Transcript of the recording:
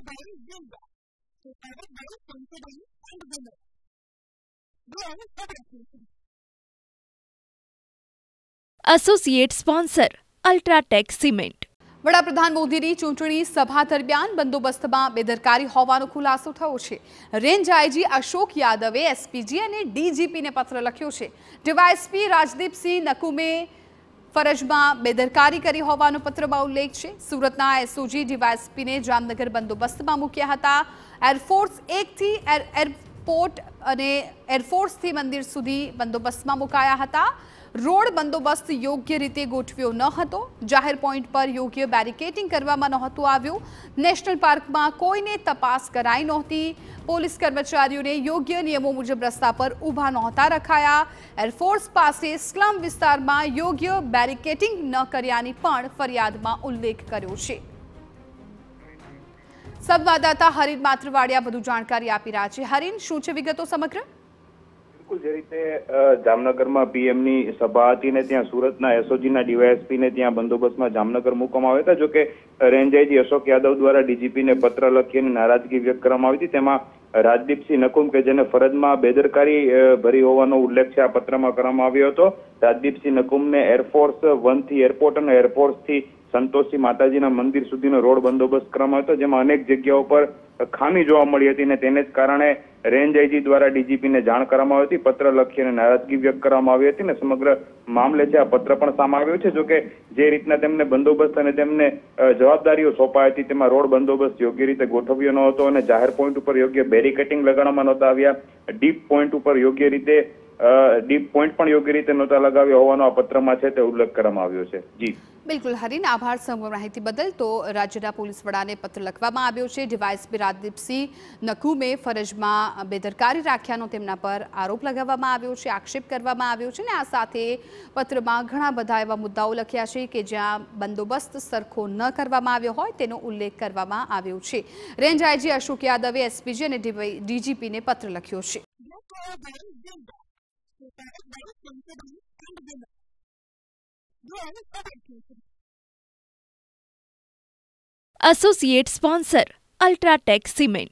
by Zilda, supported by Sensible and Women. Then. Associate sponsor UltraTech cement વડાપ્રધાન મોદીની ચૂંટણી સભા દરમિયાન બંદોબસ્તમાં બેદરકારી હોવાનો ખુલાસો થયો છે રેન્જ આઈજી અશોક યાદવે એસપીજી અને ડીજીપીને પત્ર લખ્યો છે ડીવાયએસપી રાજદીપસિંહ નકુમે ફરજમાં બેદરકારી કરી હોવાનો પત્રમાં ઉલ્લેખ છે. સુરતના એસઓજી ડીવાયએસપીને જામનગર બંદોબસ્તમાં મૂક્યા હતા. એરફોર્સ એકથી એરપોર્ટ અને એરફોર્સથી મંદિર સુધી બંદોબસ્તમાં મુકાયા હતા. રોડ બંદોબસ્ત યોગ્ય રીતે ગોઠવ્યો ન હતો. જાહેર પોઈન્ટ પર યોગ્ય બેરિકેટિંગ કરવામાં નહોતું આવ્યું. નેશનલ પાર્કમાં કોઈને તપાસ કરાઈ નહોતી. પોલીસ કર્મચારીઓને યોગ્ય નિયમો મુજબ રસ્તા પર ઊભા નહોતા રખાયા. એરફોર્સ પાસે સ્લમ વિસ્તારમાં યોગ્ય બેરિકેટિંગ ન કર્યાની પણ ફરિયાદમાં ઉલ્લેખ કર્યો છે. સંવાદદાતા હરીન માત્રવાડિયા વધુ જાણકારી આપી રહ્યા છે. હરીન, શું છે વિગતો સમગ્ર? બિલકુલ, જે રીતે જામનગરમાં પીએમની સભા હતી ને ત્યાં સુરતના એસઓજીના ડીવાયએસપી ને ત્યાં બંદોબસ્તમાં જામનગર મૂકવામાં આવ્યા હતા, જોકે રેન્જ અશોક યાદવ દ્વારા ડીજીપીને પત્ર લખી અને નારાજગી વ્યક્ત કરવામાં આવી હતી. તેમાં રાજદીપસિંહ નકુમ કે જેને ફરજમાં બેદરકારી ભરી હોવાનો ઉલ્લેખ છે, આ પત્રમાં કરવામાં આવ્યો હતો. રાજદીપસિંહ નકુમને એરફોર્સ વનથી એરપોર્ટ અને એરફોર્સથી સંતોષી માતાજીના મંદિર સુધીનો રોડ બંદોબસ્ત કરવામાં આવ્યો હતો, જેમાં અનેક જગ્યાઓ પર ખામી જોવા મળી હતી ને તેને જ કારણે રેન્જ આઈજી દ્વારા ડીજીપીને જાણ કરવામાં આવી હતી. પત્ર લખી અને નારાજગી વ્યક્ત કરવામાં આવી હતી અને સમગ્ર મામલે છે આ પત્ર પણ સામે આવ્યો છે. જોકે જે રીતના તેમને બંદોબસ્ત અને તેમને જવાબદારીઓ સોંપાઈ હતી તેમાં રોડ બંદોબસ્ત યોગ્ય રીતે ગોઠવ્યો ન હતો અને જાહેર પોઈન્ટ ઉપર યોગ્ય બેરિકેટિંગ લગાડવામાં નહોતા આવ્યા. ડીપ પોઈન્ટ ઉપર યોગ્ય રીતે ડીપ પોઈન્ટ પણ યોગ્ય રીતે નહોતા લગાવ્યા હોવાનો આ પત્રમાં છે તે ઉલ્લેખ કરવામાં આવ્યો છે. જી. બિલકુલ હરીન આભાર સમગ્ર માહિતી બદલ. તો રાજ્યના પોલીસ વડાને પત્ર લખવામાં આવ્યો છે. ડીવાયએસપી રાજદીપસિંહ નકુમે ફરજમાં બેદરકારી રાખ્યાનો તેમના પર આરોપ લગાવવામાં આવ્યો છે આક્ષેપ કરવામાં આવ્યો છે ને આ સાથે પત્રમાં ઘણા બધા એવા મુદ્દાઓ લખ્યા છે કે જ્યાં બંદોબસ્ત સરખો ન કરવામાં આવ્યો હોય તેનો ઉલ્લેખ કરવામાં આવ્યો છે. રેન્જ આઈજી અશોક યાદવે એસપીજી અને ડીજીપીને પત્ર લખ્યો છે. Associate Sponsor Ultratech Cement.